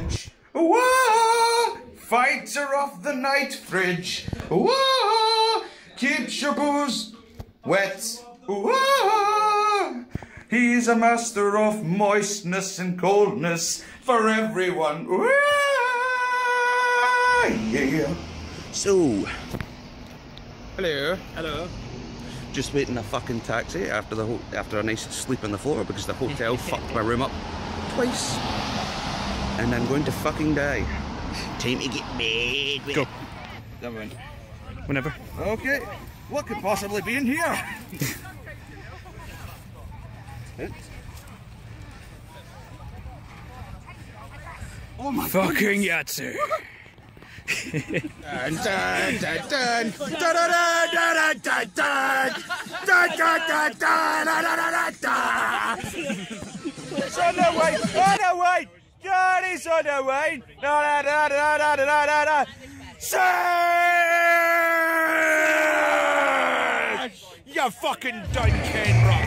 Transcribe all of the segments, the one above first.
fridge. Whoa! Fighter of the night fridge. Whoa! Keeps your booze wet. Whoa! He's a master of moistness and coldness for everyone. Whoa! Yeah. So, Hello. hello. Just waiting a fucking taxi after the ho- after a nice sleep on the floor because the hotel fucked my room up twice, and I'm going to fucking die. Time to get made. With Go. it. Never mind. Whenever. Okay, what could possibly be in here? oh my Fucking Yahtzee. Dun, dun, dun, dun. Dun, dun, dun, dun, dun, dun. Dun, dun, dun, dun, dun, dun, dun, dun. It's on the way! On the way! Johnny's on the way! Da da da da da da da da! Search! You fucking done, Ken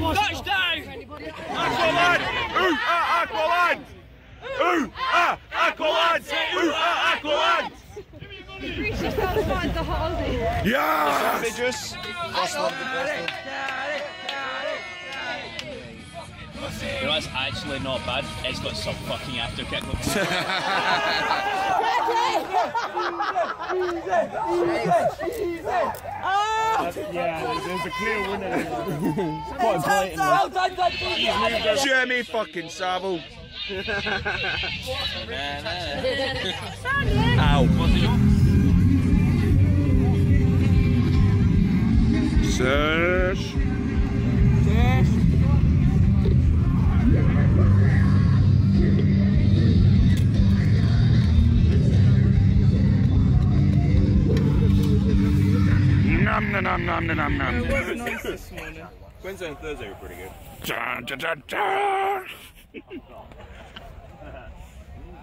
We! Touchdown! Aqualad! Ooh, ah, Aqualad! Ooh, ah, Aqualad! Ooh, ah, Aqualad! Reach yourself on the. Yeah! Just You know, it's actually not bad. It's got some fucking afterkick. yeah, there's a clear winner. Quite blatant. Jeremy fucking Savile. Search. Nom nom nom nom nom nom. Wednesday and Thursday were pretty good. Dun, dun, dun, dun.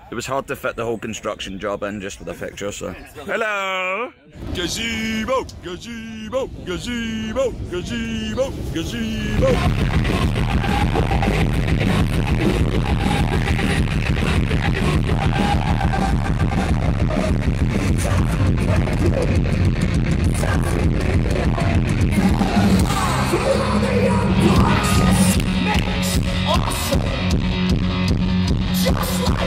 It was hard to fit the whole construction job in just with a picture, so. Hello! Gazebo! Gazebo! Gazebo! Gazebo! Gazebo! Just like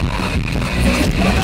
Thank you.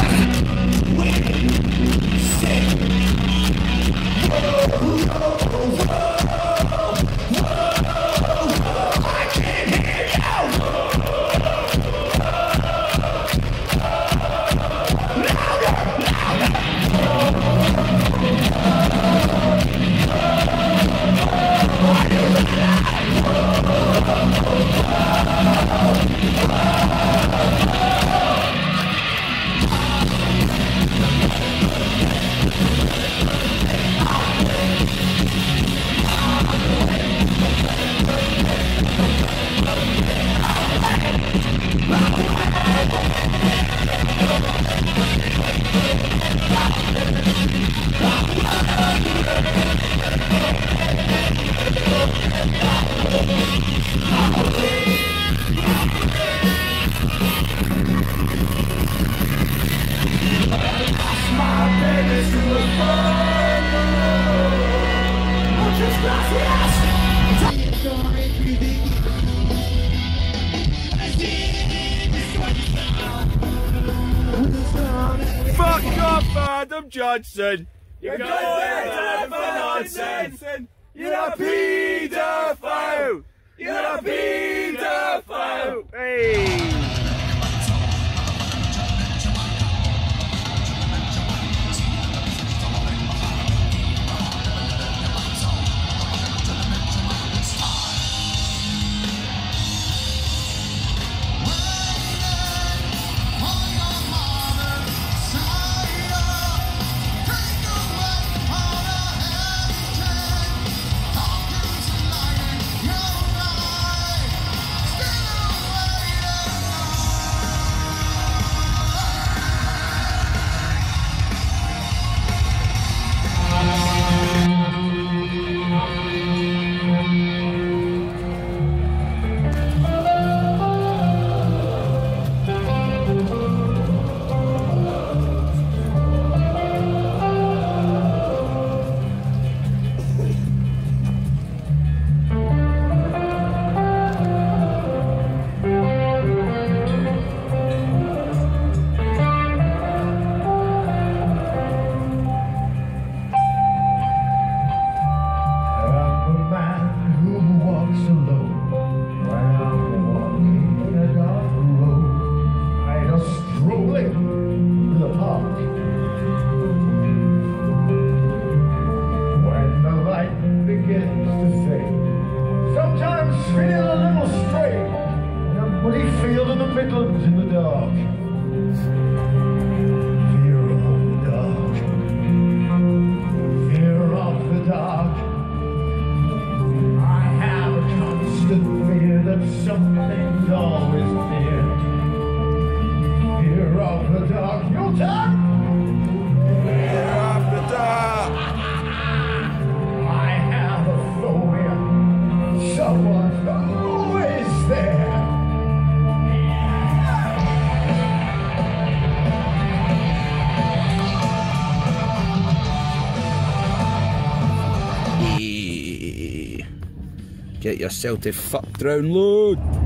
Fuck off, Adam Johnson! You're, You're going for nonsense! You're a pedophile! You're a pedophile! Hey! in the dark. something's always near. Fear of the dark, you. Fear of the dark. I have a phobia. Someone's. Get yourself to fuck Download.